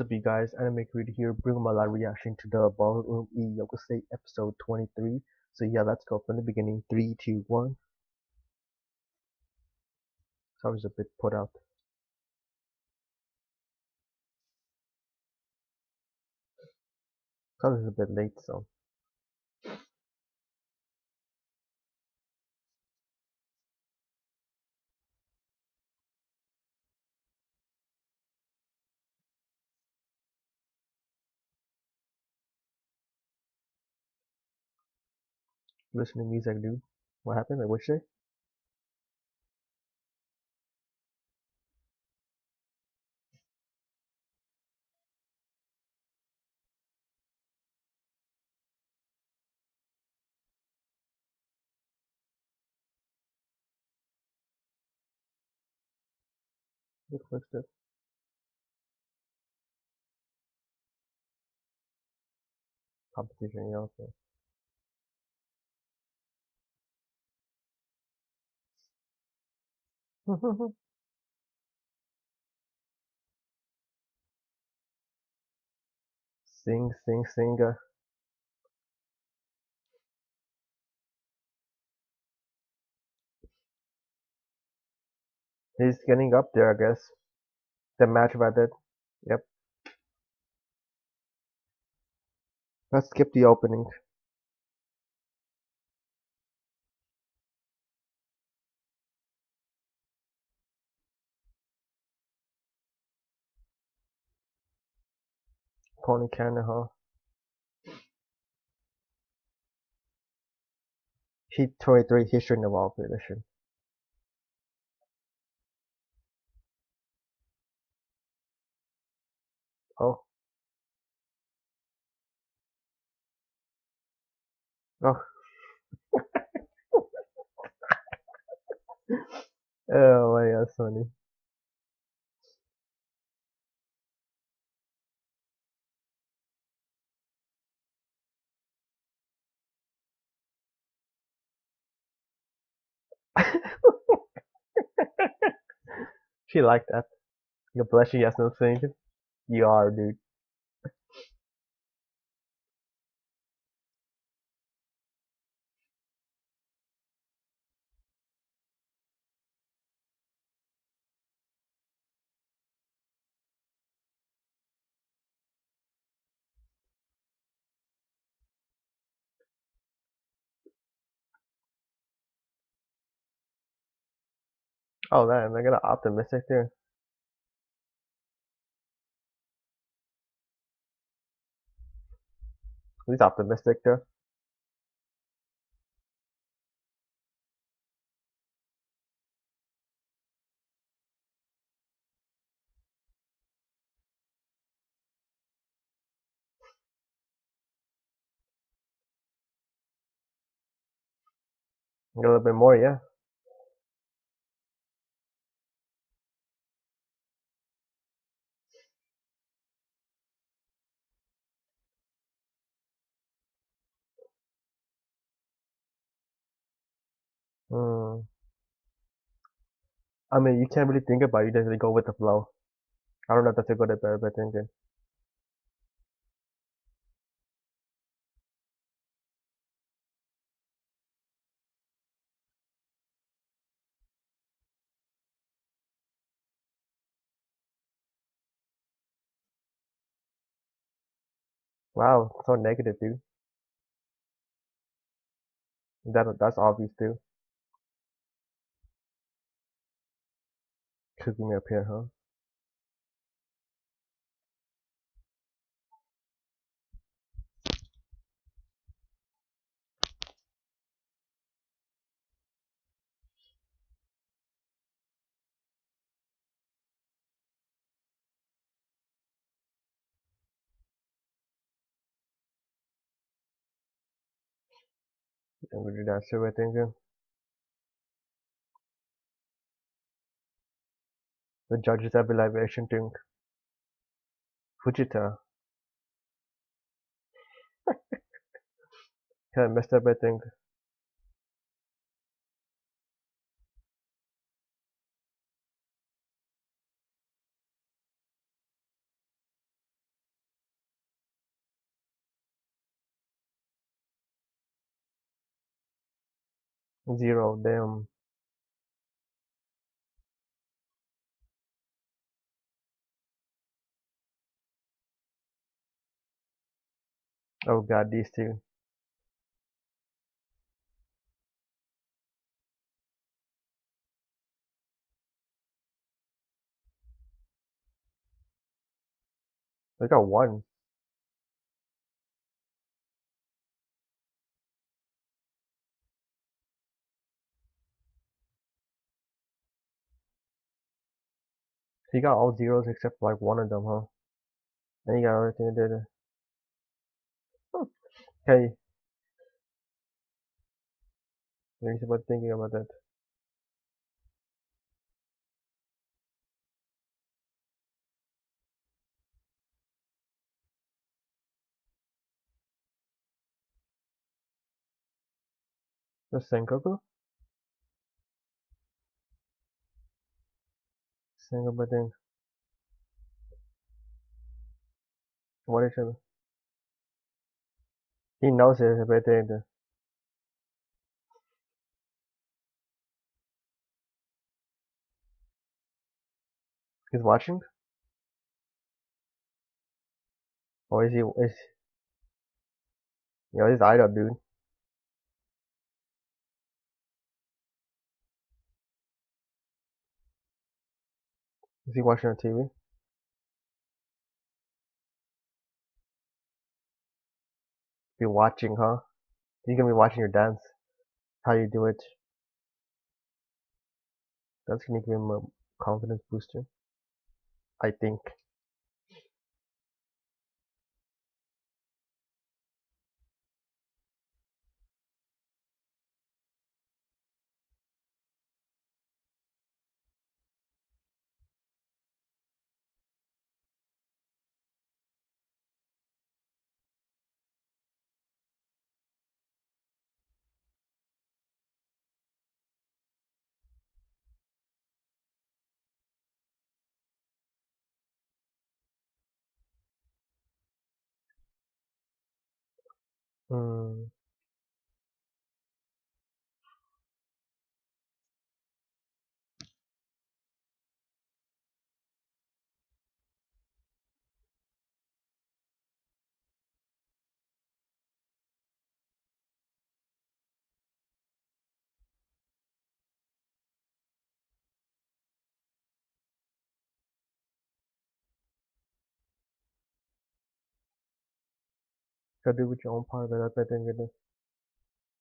What's up you guys, Anime Creed here, bringing my live reaction to the Ballroom E Youkoso episode 23. So yeah, let's go from the beginning. 3, 2, 1. So I was a bit put out. I was a bit late, so. Listen to music, dude. What happened? Like, what say? Good footstep. Competition, yeah, okay. sing, sing, singer. He's getting up there, I guess. The match that. Yep. Let's skip the opening. Pony Cannon, huh? He 23 history in the wall edition. Oh. Oh. oh my god, funny. she liked that. God bless you, yes, no thinking. You are, dude. Oh damn, I got an optimistic there. He's optimistic there. A little bit more, yeah. Hmm. I mean, you can't really think about it. You just go with the flow. I don't know if that's a good or bad, but thinking. Wow, so negative, dude. That that's obvious too. Cooking me up here, huh? And we do that shit right thinking. The judge's evaluation to Fujita. kind of messed up, I think. Zero, damn. Oh god, these two. They got one. He got all zeros except like one of them, huh? And he got everything to do. Hey. Thanks about thinking about that. The Sengoku? Sengoku thing. What it? He knows it, but they He's watching? Or is he is Yo, he's eyed up, dude. Is he watching on TV? Be watching, huh? He's gonna be watching your dance. How you do it. That's gonna give him a confidence booster. I think. Hmm. Gotta do with your own part, but I think it is.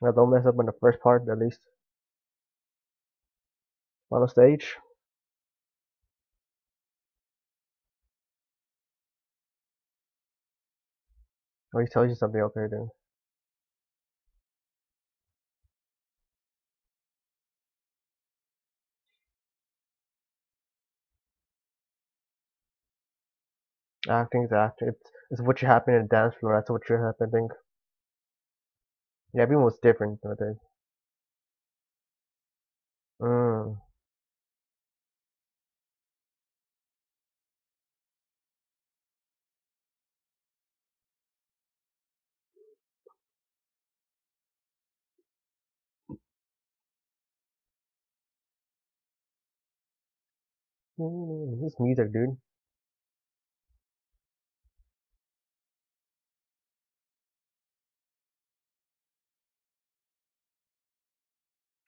Now don't mess up in the first part at least. On the stage. Or he tells you something okay then. Acting is acting. It's, it's what should happen in the dance floor. That's what should happen, I think. Yeah, everyone was different, I think. Mm. This music, dude.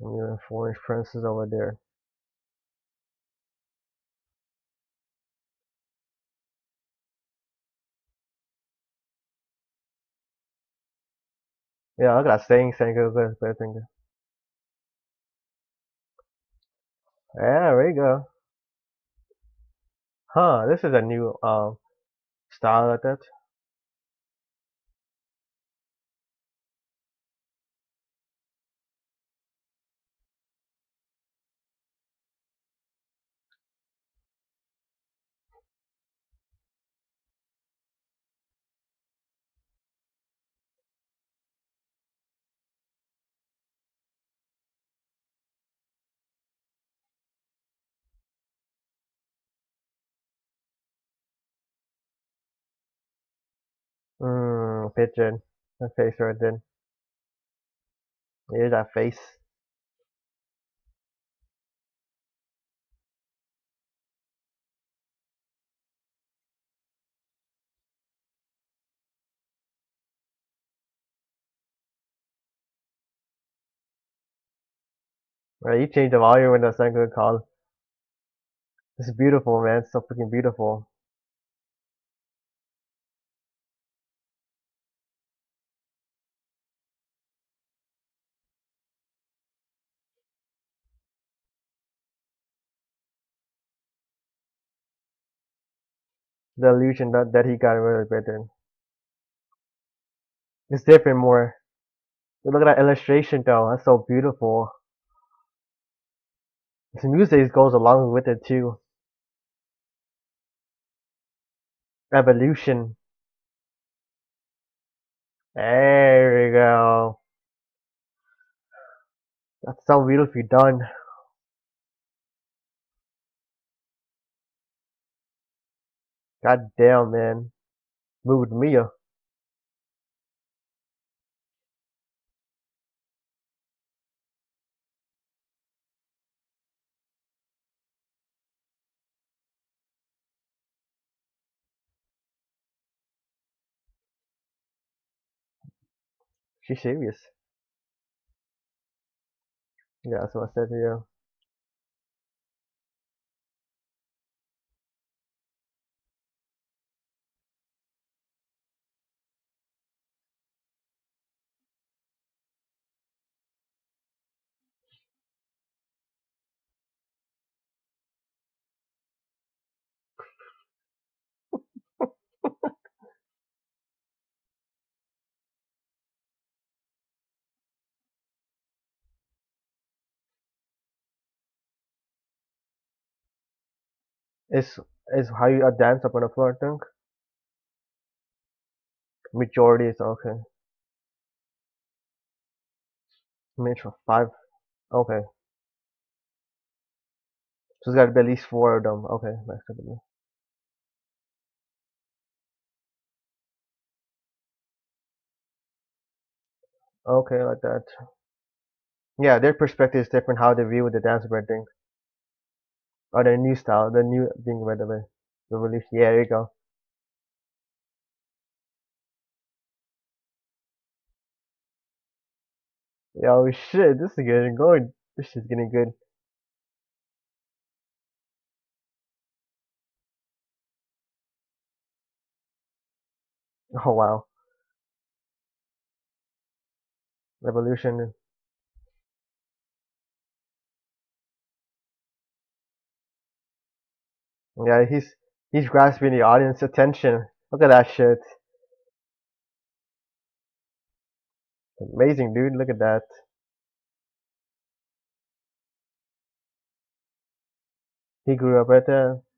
And your foreign princes over there. Yeah, look at that saying, good, good, good thing. Yeah, there we go. Huh, this is a new um style like that. Mm, pigeon. A face right then. Here's that face. Right, you change the volume when the second call. This is beautiful, man. It's so freaking beautiful. The illusion that, that he got really better. It's different more. Look at that illustration though. That's so beautiful. The music goes along with it too. Evolution. There we go. That's so beautifully done. God damn, man. Moved Mia. She's serious. Yeah, that's what I said to you. Is is how you dance up on the floor, Majority is okay. Major five. Okay. So it's gotta be at least four of them. Okay, good to know. Okay, like that. Yeah, their perspective is different how they view the dance bread thing. Or the new style, the new thing by the way. The release. Yeah, there you go. Yo shit, this is getting good. This is getting good. Oh wow. Revolution. Yeah, he's he's grasping the audience attention. Look at that shit. Amazing dude, look at that. He grew up right there.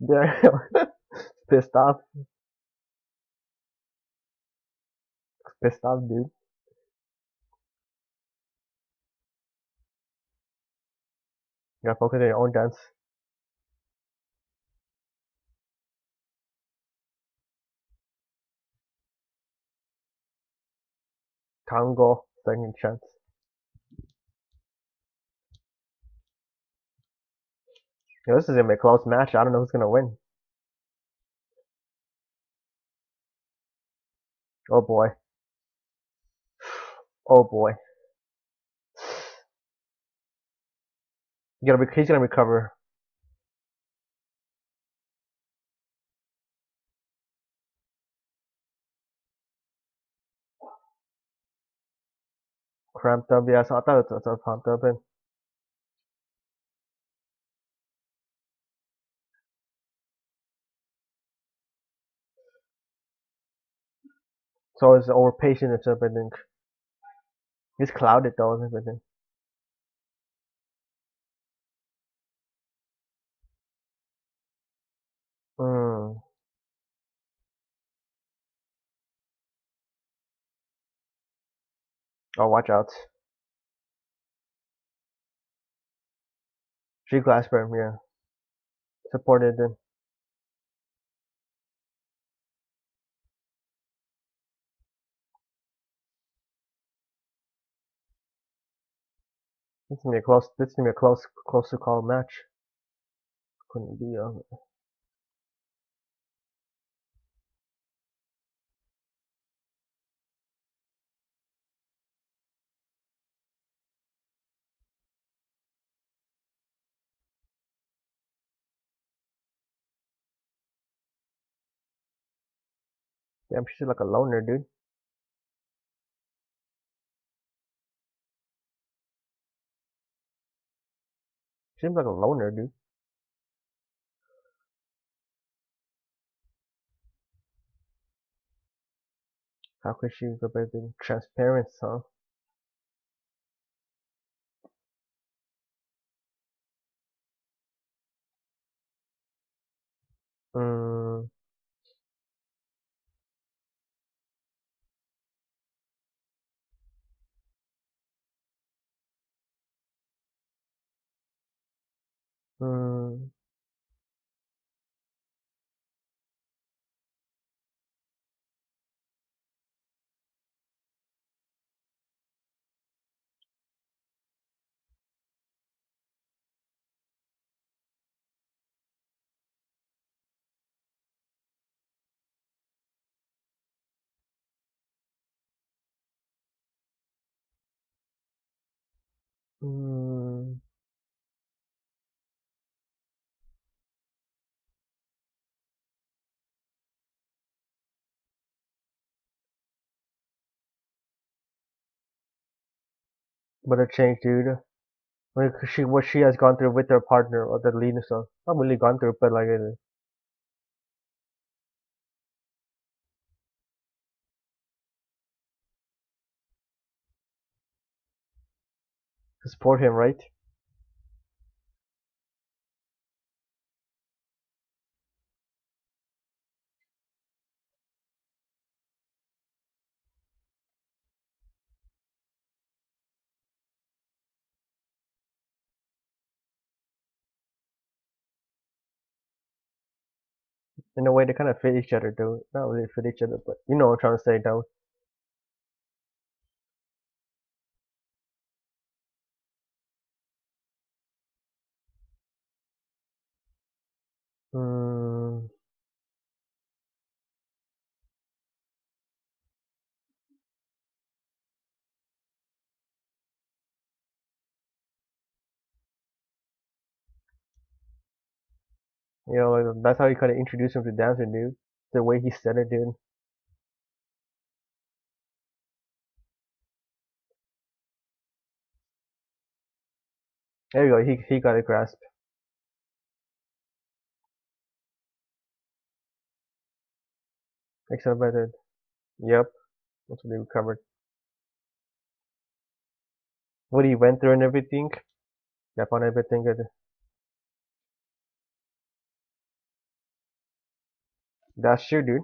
There pissed off. Pissed off dude. You gotta focus on your own dance. Congo, second chance. Yeah, this is gonna be a close match. I don't know who's gonna win. Oh boy. Oh boy. Gotta he's gonna recover. Cramped up, yeah, so I thought it was a pumped up in. So it's over patient and stuff, I think. He's clouded though and everything. Hmm. Oh, watch out. Three glass berm, yeah. Supported. This is gonna be a close. This is gonna be a close, close to call match. Couldn't be. Uh, damn, she's like a loner, dude. Seems like a loner, dude. How could she go back to transparent, huh? Mm, mm, mm. But a change, dude. Like she, what she has gone through with her partner or the lead stuff. Not really gone through, but like, uh, to support him, right? In a way, they kind of fit each other, though. Not really fit each other, but you know what I'm trying to say, though. You know, that's how he kind of introduced him to dancing, dude. The way he said it, dude. There you go. He he got a grasp. Accelerated. Yep. That's what he recovered. What he went through and everything. Yep, on everything. That's true, dude.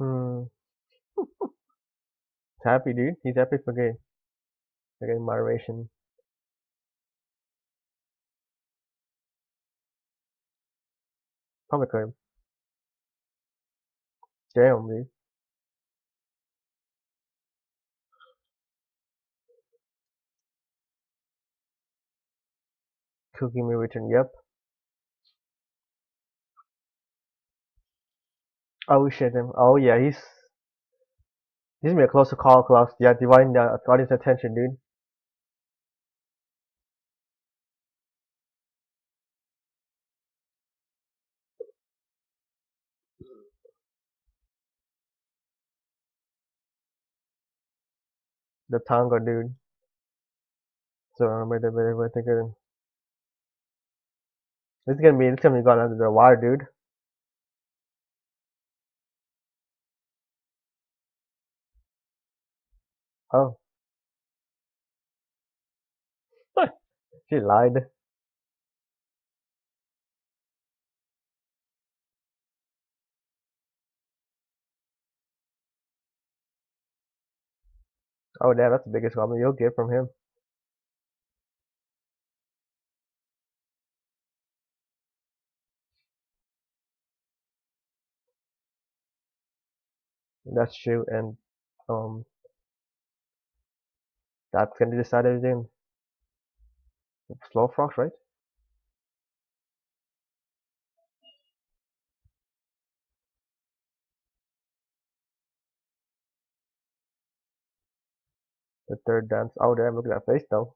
Hmm. He's happy, dude. He's happy for gay. For getting moderation. Public crime. Damn, dude. Kugimiya return. Yep. Oh shit. Him. Oh yeah. He's he's gonna a closer call, Klaus. Yeah, dividing the uh, audience attention, dude. The tango, dude. So I'm gonna be, is gonna be going under the wire, dude. Oh. she lied. Oh damn, that's the biggest compliment you'll get from him. That's true, and um, that's gonna decide everything. Slow frogs, right? The third dance. Oh damn, look at that face though.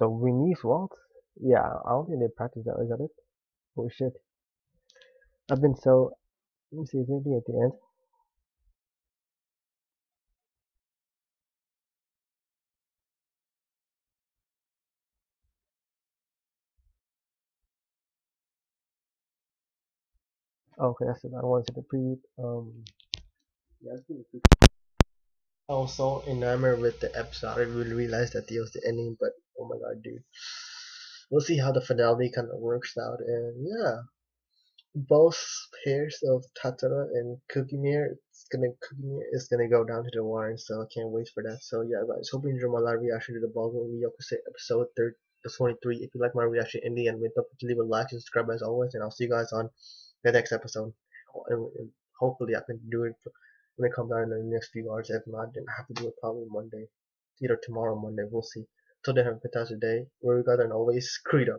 The Viennese waltz? Yeah, I don't think they practice that. Is that it? Oh shit. I've been so. Let me see, is anything at the end? Okay, that's it. I want to see the pre. Um. I was so enamored with the episode. I really realize that it was the ending, but oh my god, dude. We'll see how the finale kind of works out, and yeah both pairs of Tatara and Kugimiya, it's gonna Kugimiya is gonna go down to the wire, so I can't wait for that. So yeah, guys, hope you enjoyed my live reaction to the Ballroom Youkoso episode third, 23. If you like my reaction in the end, don't forget to leave a like and subscribe as always, and I'll see you guys on the next episode. Hopefully, I can do it when it comes out in the next few hours. If not, then I have to do it probably Monday, either tomorrow or Monday. We'll see. Till then, have a fantastic day. Where you guys and always, Credo.